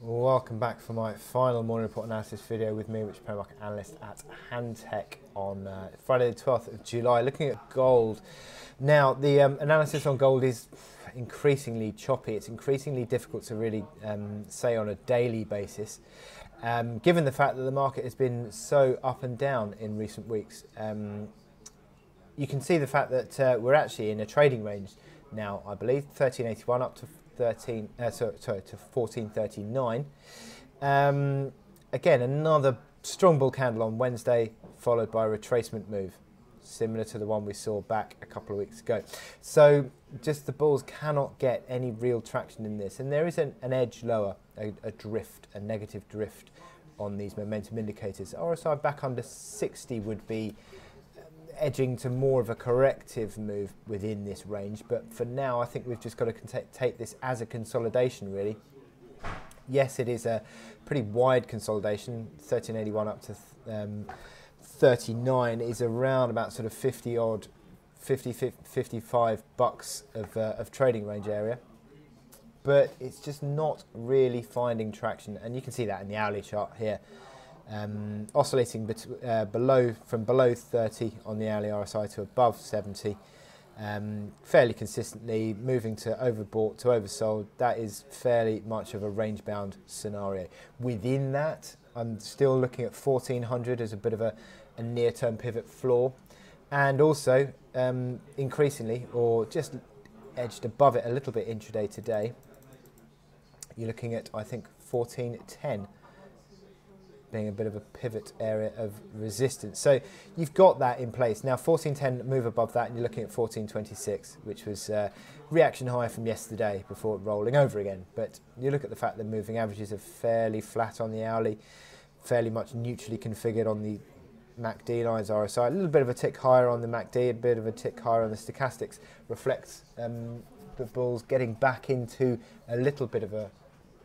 Welcome back for my final morning report analysis video with me, which Rich Market Analyst at Hantec on uh, Friday the 12th of July, looking at gold. Now, the um, analysis on gold is increasingly choppy. It's increasingly difficult to really um, say on a daily basis, um, given the fact that the market has been so up and down in recent weeks. Um, you can see the fact that uh, we're actually in a trading range now, I believe, 1381 up to 13, uh, sorry, sorry, to 1439. Um, again, another strong bull candle on Wednesday, followed by a retracement move, similar to the one we saw back a couple of weeks ago. So, just the bulls cannot get any real traction in this, and there is an, an edge lower, a, a drift, a negative drift on these momentum indicators. RSI back under 60 would be edging to more of a corrective move within this range. But for now, I think we've just got to take this as a consolidation, really. Yes, it is a pretty wide consolidation. 1381 up to um, 39 is around about sort of 50 odd, 50, 55 bucks of, uh, of trading range area. But it's just not really finding traction. And you can see that in the hourly chart here um, oscillating bet- uh, below from below 30 on the hourly RSI to above 70 um, fairly consistently, moving to overbought to oversold. That is fairly much of a range bound scenario. Within that, I'm still looking at 1400 as a bit of a, a near term pivot floor, and also um, increasingly, or just edged above it a little bit intraday today. You're looking at, I think, 1410 being a bit of a pivot area of resistance. So you've got that in place. Now 1410 move above that and you're looking at 1426, which was uh, reaction high from yesterday before rolling over again. But you look at the fact that moving averages are fairly flat on the hourly, fairly much neutrally configured on the MACD lines RSI, a little bit of a tick higher on the MACD, a bit of a tick higher on the stochastics, reflects um, the bulls getting back into a little bit of a,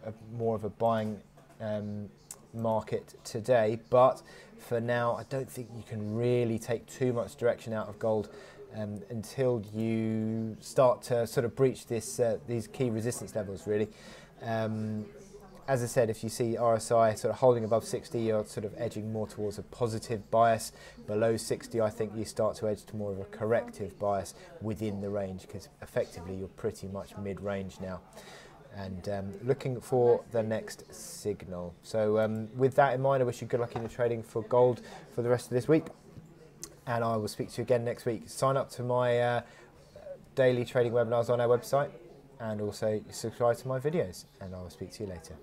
a more of a buying um, market today. But for now, I don't think you can really take too much direction out of gold um, until you start to sort of breach this uh, these key resistance levels. Really. Um, as I said, if you see RSI sort of holding above 60, you're sort of edging more towards a positive bias. Below 60, I think you start to edge to more of a corrective bias within the range because effectively you're pretty much mid-range now and um, looking for the next signal. So, um, with that in mind, I wish you good luck in your trading for gold for the rest of this week. And I will speak to you again next week. Sign up to my uh, daily trading webinars on our website and also subscribe to my videos. And I will speak to you later.